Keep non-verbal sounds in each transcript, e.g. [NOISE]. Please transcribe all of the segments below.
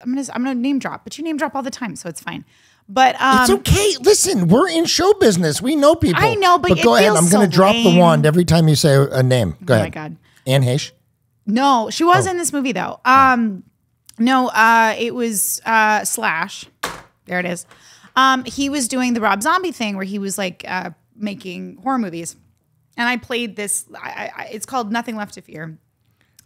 I'm gonna I'm gonna name drop, but you name drop all the time, so it's fine. But um, It's okay. Listen, we're in show business. We know people. I know, but it go ahead. I'm going to so drop the wand every time you say a name. Go ahead. Oh my. God. Anne Heche. No, she Oh. was in this movie though. Um, no, uh, it was uh, Slash. There it is. Um, he was doing the Rob Zombie thing where he was like uh, making horror movies, and I played this. I, I, it's called Nothing Left to Fear.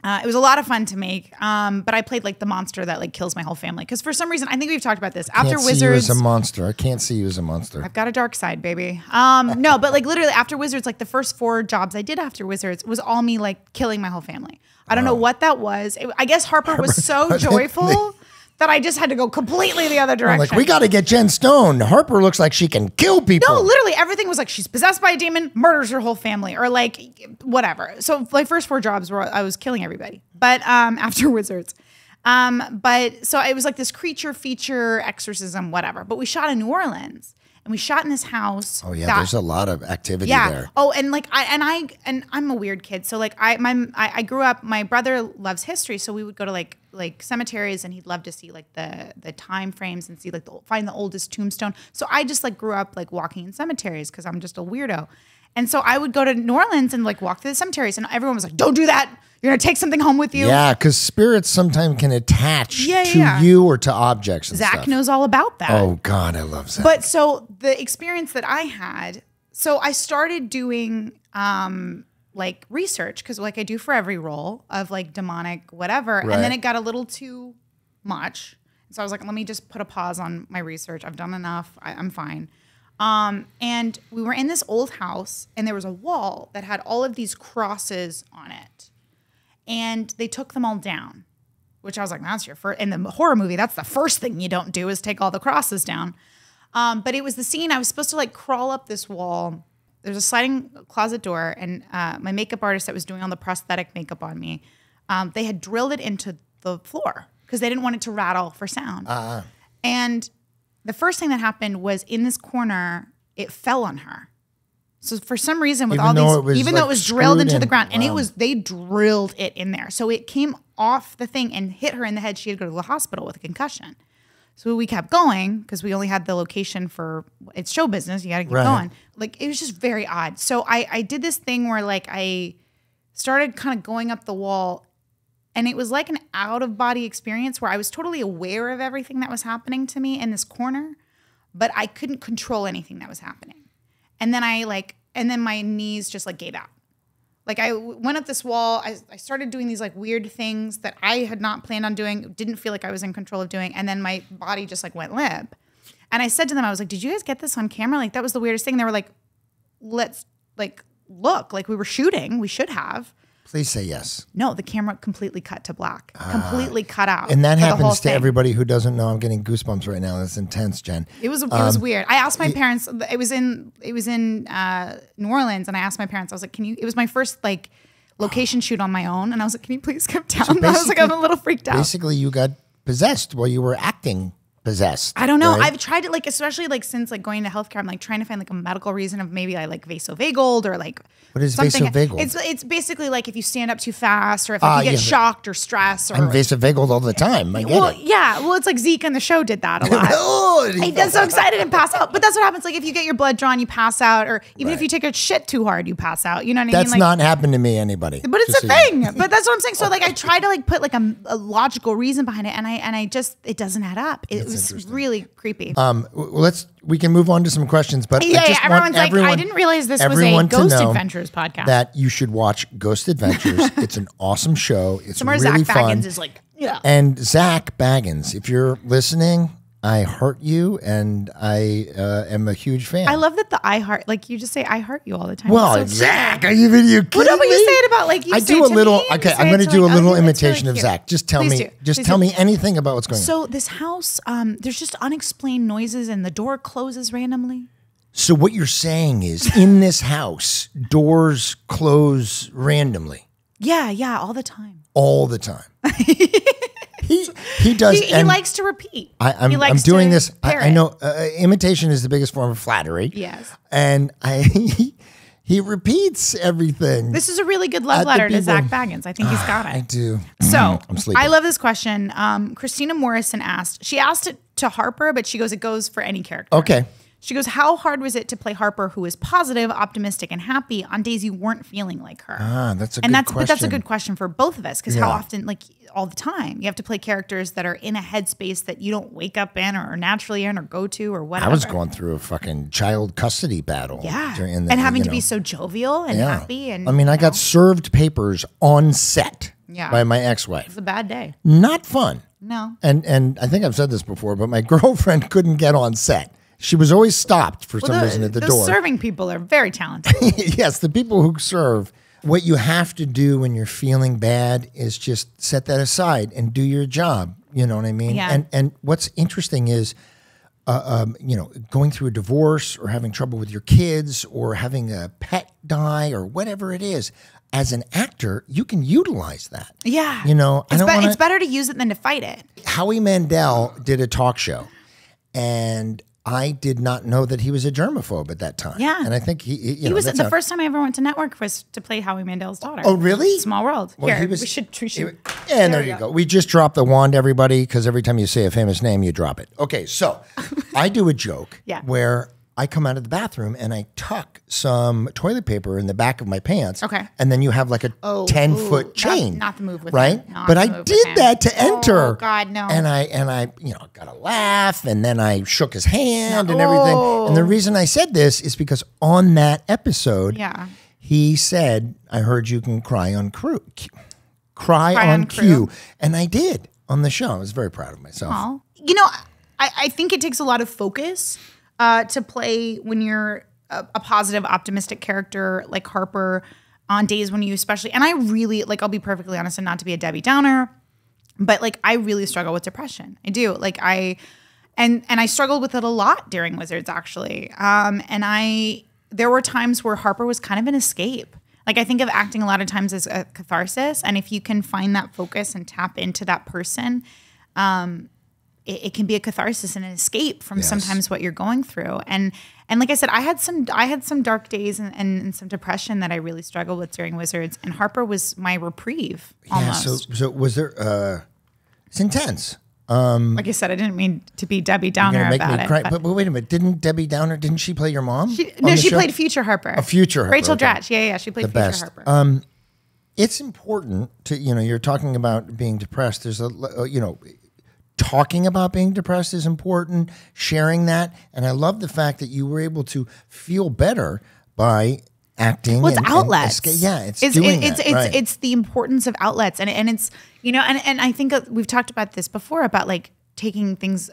Uh, it was a lot of fun to make, um, but I played like the monster that like kills my whole family because for some reason I think we've talked about this. After Can't see you Wizards, as a monster. I can't see you as a monster. I've got a dark side, baby. Um, no, but like literally after Wizards, like the first four jobs I did after Wizards was all me like killing my whole family. I don't know what that was. It- I guess Harper was so [LAUGHS] joyful that I just had to go completely the other I'm direction. like, we got to get Jen Stone. Harper looks like she can kill people. no, literally everything was like she's possessed by a demon, murders her whole family, or like whatever. So my first four jobs were I was killing everybody. But um [LAUGHS] after Wizards. Um, but so it was like this creature feature exorcism, whatever. But we shot in New Orleans and we shot in this house. oh yeah, that- there's a lot of activity yeah. there. Oh, and like I and I and I'm a weird kid. So like I my I, I grew up. My brother loves history, so we would go to like like cemeteries, and he'd love to see like the the time frames and see like the find the oldest tombstone. So I just like grew up like walking in cemeteries because I'm just a weirdo. And so I would go to New Orleans and like walk through the cemeteries, and everyone was like, "Don't do that. You're gonna take something home with you." Yeah, because spirits sometimes can attach Yeah, to yeah. you or to objects. And Zach stuff. knows all about that. Oh God, I love Zach. But so the experience that I had, so I started doing um like research because like I do for every role of like demonic whatever, and then it got a little too much. So I was like, let me just put a pause on my research. I've done enough. I, I'm fine. Um, and we were in this old house, and there was a wall that had all of these crosses on it, and they took them all down which I was like, that's your first. In the horror movie, that's the first thing you don't do is take all the crosses down. Um, but it was the scene I was supposed to like crawl up this wall. There's a sliding closet door, and uh, my makeup artist that was doing all the prosthetic makeup on me, um, they had drilled it into the floor because they didn't want it to rattle for sound. And the first thing that happened was in this corner, it fell on her. So for some reason, with Even all these, even though it was drilled into the in? ground, and it was they drilled it in there, so it came off the thing and hit her in the head. She had to go to the hospital with a concussion. So we kept going because we only had the location for it's show business. You got to keep Right. going. Like it was just very odd. So I I did this thing where like I started kind of going up the wall and it was like an out of body experience where I was totally aware of everything that was happening to me in this corner, but I couldn't control anything that was happening. And then I like, and then my knees just like gave out. Like I went up this wall. I, I started doing these like weird things that I had not planned on doing, didn't feel like I was in control of doing. And then my body just like went limp. And I said to them, I was like, did you guys get this on camera? Like that was the weirdest thing. They were like, let's like look, like we were shooting. We should have. Please say yes. No, the camera completely cut to black, completely cut out. And that for the whole happens to thing. everybody who doesn't know. I'm getting goosebumps right now. That's intense, Jen. It was it was Um, weird. I asked my parents. It was in it was in uh, New Orleans, and I asked my parents. I was like, "Can you?" It was my first like location shoot on my own, and I was like, "Can you please come [LAUGHS] down?" I was like, "I'm a little freaked out." Basically, you got possessed while you were acting possessed. I don't know. right? I've tried it like especially like since like going to healthcare. I'm like trying to find like a medical reason of maybe I like vasovagal or like What is something. vasovagal? It's it's basically like if you stand up too fast or if Ah, you get yeah. shocked or stress or I'm vasovagal all the time. I well it. yeah well it's like Zeke on the show did that a lot. [LAUGHS] Oh, I get so excited and pass out. But that's what happens. Like if you get your blood drawn, you pass out, or even if you take a shit too hard, you pass out. You know what I That's mean? Like, not happened to me, anybody. but it's a so you thing. But that's what I'm saying. So like I [LAUGHS] try to like put like a, a logical reason behind it, and I and I just it doesn't add up. It was really creepy. Um, let's we can move on to some questions, but yeah, yeah. Everyone's like, everyone, I didn't realize this was a Ghost Adventures podcast. That you should watch Ghost Adventures. [LAUGHS] it's an awesome show. It's Somewhere really Zach fun. Bagans is like, yeah. and Zak Bagans, if you're listening, I heart you, and I uh, am a huge fan. I love that the I heart like you just say I heart you all the time. Well, so. Zach, are you, are you kidding Well, no, but you me? say it about like you I do a little. me, okay, I'm going to do a little it's really imitation of. Zach. Just tell Please me. do. Just Please tell do. me anything about what's going on. So this house, um, there's just unexplained noises, and the door closes randomly. So what you're saying is, in this house, doors close randomly Yeah, yeah, all the time. all the time. [LAUGHS] he he does. He, he likes to repeat. I, I'm He I'm doing this. I, I know uh, imitation is the biggest form of flattery. Yes. and I. [LAUGHS] He repeats everything. This is a really good love letter to Zak Bagans. I think he's got it. I do. So Mm. I love this question. Um, Christina Morrison asked. She asked it to Harper, but she goes, "It goes for any character." Okay. She goes, "How hard was it to play Harper, who is positive, optimistic, and happy on days you weren't feeling like her?" Ah, that's a and good that's but that's a good question for both of us because how often, like all the time, you have to play characters that are in a headspace that you don't wake up in or naturally in or go to or whatever. I was going through a fucking child custody battle. yeah, the- and having to be so jovial and Yeah. happy and I mean, I you got know, served papers on set Yeah. by my ex-wife. it's a bad day. Not fun. No, And and I think I've said this before, but my [LAUGHS] girlfriend couldn't get on set. She was always stopped for some the, reason at the those door. serving people are very talented. [LAUGHS] yes, the people who serve. What you have to do when you're feeling bad is just set that aside and do your job. You know what I mean? Yeah. And and what's interesting is, uh, um, you know, going through a divorce or having trouble with your kids or having a pet die or whatever it is. As an actor, you can utilize that. Yeah, You know, I it's, don't be- wanna- it's better to use it than to fight it. Howie Mandel did a talk show, and I did not know that he was a germaphobe at that time. Yeah. and I think he, he, He know, was the how- first time I ever went to network was to play Howie Mandel's daughter. Oh, really? Small world. Well, Here, he was- we should. We should And there, we you go. go. We just dropped the wand, everybody, because every time you say a famous name, you drop it. Okay, so [LAUGHS] I do a joke Yeah. where I come out of the bathroom and I tuck some toilet paper in the back of my pants. Okay. And then you have like a Oh, 10 ooh, foot chain. not the move with Right? but I did that to oh, enter. Oh, God, no. And I, and I, you know, got a laugh and then I shook his hand and everything. And the reason I said this is because on that episode, Yeah. he said, I heard you can cry on crew. Cry, Cry on, on cue. And I did on the show. I was very proud of myself. Aw. You know, I, I think it takes a lot of focus uh, to play when you're a, a positive, optimistic character like Harper on days when you especially, and I really, like, I'll be perfectly honest and not to be a Debbie Downer, but like, I really struggle with depression. I do. Like, I, and, and I struggled with it a lot during Wizards actually. Um, and I, there were times where Harper was kind of an escape. Like I think of acting a lot of times as a catharsis, and if you can find that focus and tap into that person, it, it can be a catharsis and an escape from Yes. sometimes what you're going through. And and like I said, I had some I had some dark days and, and, and some depression that I really struggled with during Wizards. And Harper was my reprieve almost. Yeah. So, so was there, uh, it's intense. like I said, I didn't mean to be Debbie Downer make about me it. cry. but- But, but wait a minute. Didn't Debbie Downer, didn't she play your mom? she, no, she show? played Future Harper. A Future Harper, Rachel okay. Dratch. Yeah, yeah, she played the Future best. Harper. Um, it's important to you know you're talking about being depressed. There's a you know talking about being depressed is important. Sharing that, and I love the fact that you were able to feel better by acting. well, it's and- and outlets. esca- yeah, it's, it's doing it's that, it's, right. it's the importance of outlets, and and it's you know, and and I think uh, we've talked about this before about like taking things,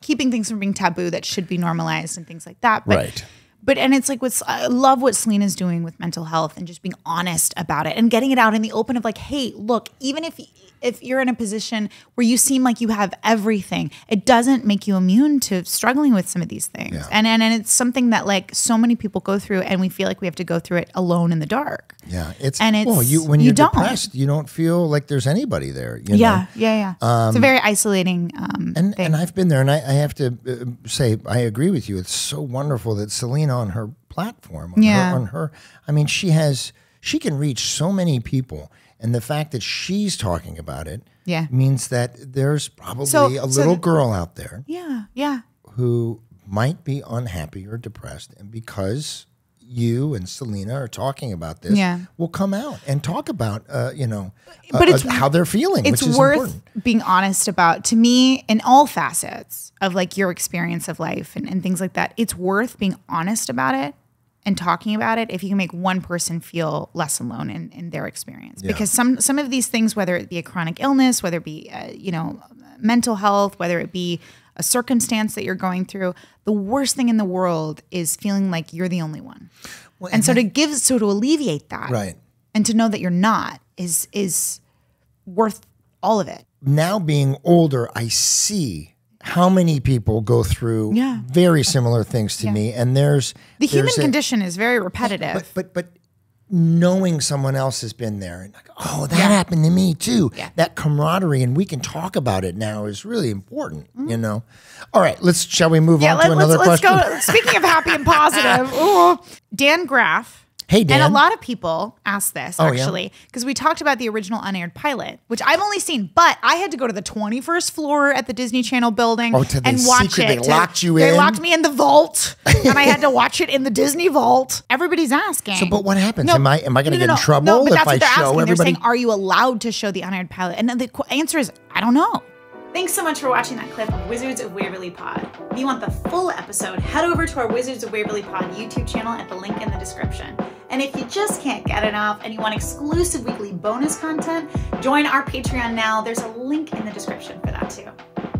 keeping things from being taboo that should be normalized and things like that. But, Right. But and it's like what's I love what Selena's doing with mental health and just being honest about it and getting it out in the open of like, hey, look, even if if you're in a position where you seem like you have everything, it doesn't make you immune to struggling with some of these things. Yeah. And, and and it's something that like so many people go through and we feel like we have to go through it alone in the dark. yeah, it's and well, it's- you when you you're don't. depressed, you don't feel like there's anybody there. You know? Yeah, yeah, yeah. it's a very isolating um And thing. and I've been there, and I, I have to uh, say I agree with you. It's so wonderful that Selena on her platform, on Yeah. her, on her, I mean, she has she can reach so many people, and the fact that she's talking about it, Yeah. means that there's probably So- a so- little girl out there yeah, yeah. who might be unhappy or depressed, and because you and Selena are talking about this, Yeah. will come out and talk about, uh, you know, But uh, it's- uh, how they're feeling, it's which is worth important. being honest about to me in all facets of like your experience of life and, and things like that it's worth being honest about it and talking about it if you can make one person feel less alone in, in their experience because some some of these things whether it be a chronic illness whether it be uh, you know mental health whether it be a circumstance that you're going through the worst thing in the world is feeling like you're the only one and so to give so to alleviate that Right. and to know that you're not is is worth all of it. now being older, I see how many people go through Yeah. very similar things to me, and there's The human there's a- condition is very repetitive. But but but knowing someone else has been there and like, oh, that happened to me too. Yeah. That camaraderie, and we can talk about it now is really important. Mm-hmm. You know. All right, let's shall we move yeah, on to let, another us let's question? go. [LAUGHS] Speaking of happy and positive, [LAUGHS] ooh, Dan Graff Hey, Dan. And a lot of people asked this Oh, actually because we talked about the original unaired pilot, which I've only seen, but I had to go to the 21st floor at the Disney Channel building Oh, to and watch secret- it. they to- locked you They in? locked me in the vault, [LAUGHS] and I had to watch it in the Disney vault. Everybody's asking. So, but what happens? Am I- am I gonna get in trouble No, but if that's I what they're show asking. everybody? They're saying, "Are you allowed to show the unaired pilot?" And the qu- answer is, "I don't know." Thanks so much for watching that clip of Wizards of Waverly Pod. If you want the full episode, head over to our Wizards of Waverly Pod YouTube channel at the link in the description. And if you just can't get enough and you want exclusive weekly bonus content, join our Patreon now. There's a link in the description for that too.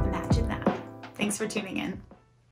Imagine that. Thanks for tuning in.